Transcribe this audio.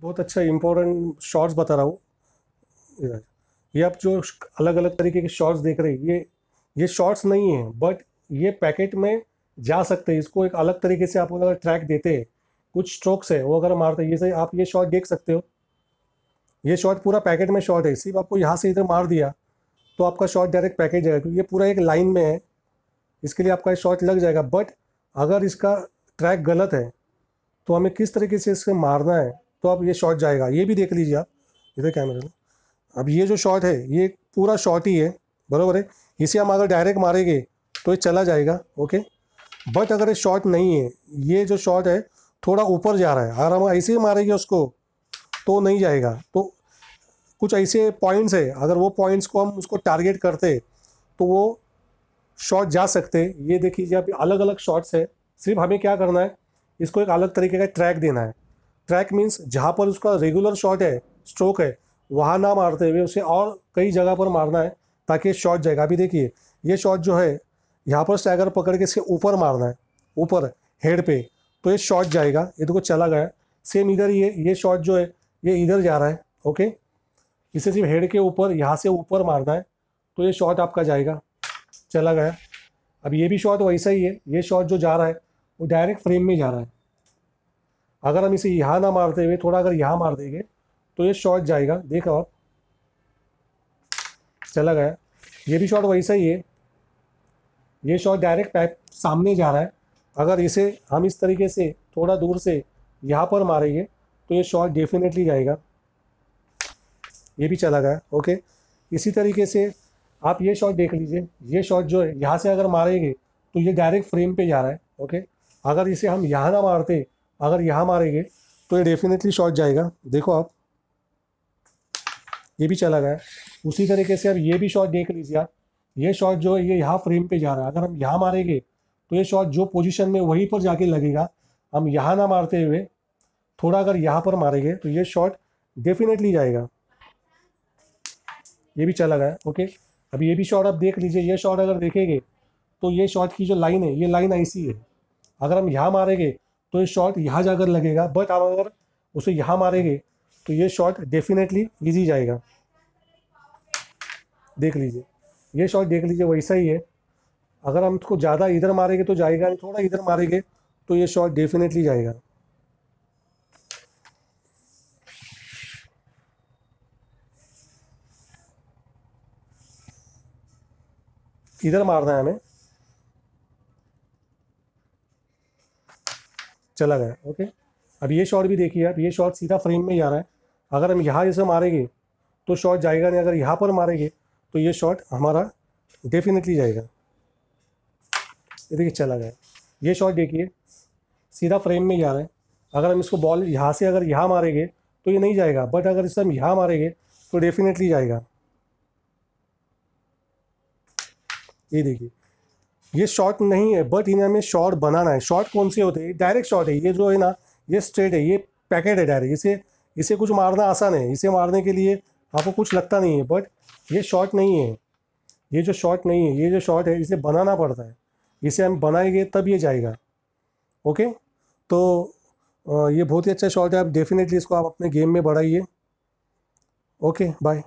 बहुत अच्छा important shorts बता रहा हूँ। ये आप जो अलग अलग तरीके के शॉर्ट्स देख रहे हैं, ये ये शॉर्ट्स नहीं है बट ये पैकेट में जा सकते हैं। इसको एक अलग तरीके से आप अगर ट्रैक देते हैं, कुछ स्ट्रोक्स है, वो अगर मारते हैं ये सही आप ये शॉट देख सकते हो। ये शॉट पूरा पैकेट में शॉट है, सिर्फ़ आपको यहाँ से इधर मार दिया तो आपका शॉट डायरेक्ट पैकेट जाएगा, क्योंकि ये पूरा एक लाइन में है। इसके लिए आपका शॉट लग जाएगा बट अगर इसका ट्रैक गलत है तो हमें किस तरीके से इससे मारना है तो आप ये शॉट जाएगा। ये भी देख लीजिए आप, इधर कैमरे में। अब ये जो शॉट है, ये पूरा शॉट ही है, बराबर है? इसे हम अगर डायरेक्ट मारेंगे तो ये चला जाएगा ओके बट अगर ये शॉट नहीं है, ये जो शॉट है, थोड़ा ऊपर जा रहा है। अगर हम ऐसे ही मारेंगे उसको तो नहीं जाएगा। तो कुछ ऐसे पॉइंट्स है, अगर वो पॉइंट्स को हम उसको टारगेट करते तो वो शॉट जा सकते। ये देखिए अब अलग अलग शॉट्स है। सिर्फ़ हमें क्या करना है, इसको एक अलग तरीके का ट्रैक देना है। ट्रैक मीन्स जहाँ पर उसका रेगुलर शॉट है स्ट्रोक है, वहाँ ना मारते हुए उसे और कई जगह पर मारना है ताकि शॉट जाएगा अभी देखिए। ये शॉट जो है, यहाँ पर स्टैगर पकड़ के इसके ऊपर मारना है, ऊपर हेड पे। तो ये शॉट जाएगा, ये देखो चला गया। सेम इधर ये ये शॉट जो है, ये इधर जा रहा है ओके इसे सिर्फ़ हेड के ऊपर, यहाँ से ऊपर मारना है तो ये शॉट आपका जाएगा। चला गया। अब ये भी शॉट वैसा ही है, ये शॉट जो जा रहा है, वो डायरेक्ट फ्रेम में जा रहा है। अगर हम इसे यहाँ ना मारते हुए, थोड़ा अगर यहाँ मार देंगे तो ये शॉट जाएगा। देखो आप चला गया। ये भी शॉट वैसा ही है। ये शॉट डायरेक्ट पैप सामने जा रहा है। अगर इसे हम इस तरीके से, थोड़ा दूर से यहाँ पर मारेंगे तो ये शॉट डेफिनेटली जाएगा। ये भी चला गया। ओके इसी तरीके से आप ये शॉट देख लीजिए। ये शॉट जो है, यहाँ से अगर मारेंगे तो ये डायरेक्ट फ्रेम पे जा रहा है। ओके अगर इसे हम यहाँ ना मारते अगर यहाँ मारेंगे तो ये डेफिनेटली शॉट जाएगा। देखो आप। ये भी चला गया। उसी तरीके से अब ये भी शॉट देख लीजिए आप। ये शॉट जो है, ये यहाँ फ्रेम पे जा रहा है। अगर हम यहाँ मारेंगे तो ये शॉट जो पोजीशन में वहीं पर जाके लगेगा। हम यहाँ ना मारते हुए, थोड़ा अगर यहाँ पर मारेंगे तो ये शॉट डेफिनेटली जाएगा। ये भी चला गया ओके अब ये भी शॉट आप देख लीजिए। ये शॉट अगर देखेंगे तो ये शॉट की जो लाइन है, ये लाइन ऐसी है। अगर हम यहाँ मारेंगे तो ये शॉट यहाँ जाकर लगेगा बट आप अगर उसे यहाँ मारेंगे तो ये शॉट डेफिनेटली इजी जाएगा। देख लीजिए, ये शॉट देख लीजिए, वैसा ही है। अगर हम उसको ज़्यादा इधर मारेंगे तो जाएगा नहीं, थोड़ा इधर मारेंगे तो ये शॉट डेफिनेटली जाएगा। इधर मारना है हमें। चला गया ओके अब ये शॉट भी देखिए आप, ये शॉट सीधा फ्रेम में ही आ रहा है। अगर हम यहाँ जैसे मारेंगे तो शॉट जाएगा नहीं। अगर यहाँ पर मारेंगे तो ये शॉट हमारा डेफिनेटली जाएगा। ये देखिए चला गया। ये शॉट देखिए, सीधा फ्रेम में ही आ रहा है। अगर हम इसको बॉल यहाँ से अगर यहाँ मारेंगे तो ये नहीं जाएगा। बट अगर इसे हम यहाँ मारेंगे तो डेफिनेटली जाएगा। ये देखिए। ये शॉट नहीं है बट इन्हें हमें शॉट बनाना है। शॉट कौन से होते हैं? डायरेक्ट शॉट है। ये जो है ना, ये स्ट्रेट है, ये पैकेट है डायरेक्ट इसे इसे कुछ मारना आसान है। इसे मारने के लिए आपको कुछ लगता नहीं है बट ये शॉट नहीं है। ये जो शॉट नहीं है, ये जो शॉट है, इसे बनाना पड़ता है। इसे हम बनाएँगे, तब ये जाएगा। ओके तो ये बहुत ही अच्छा शॉट है। आप डेफिनेटली इसको आप अपने गेम में बढ़ाइए। Okay bye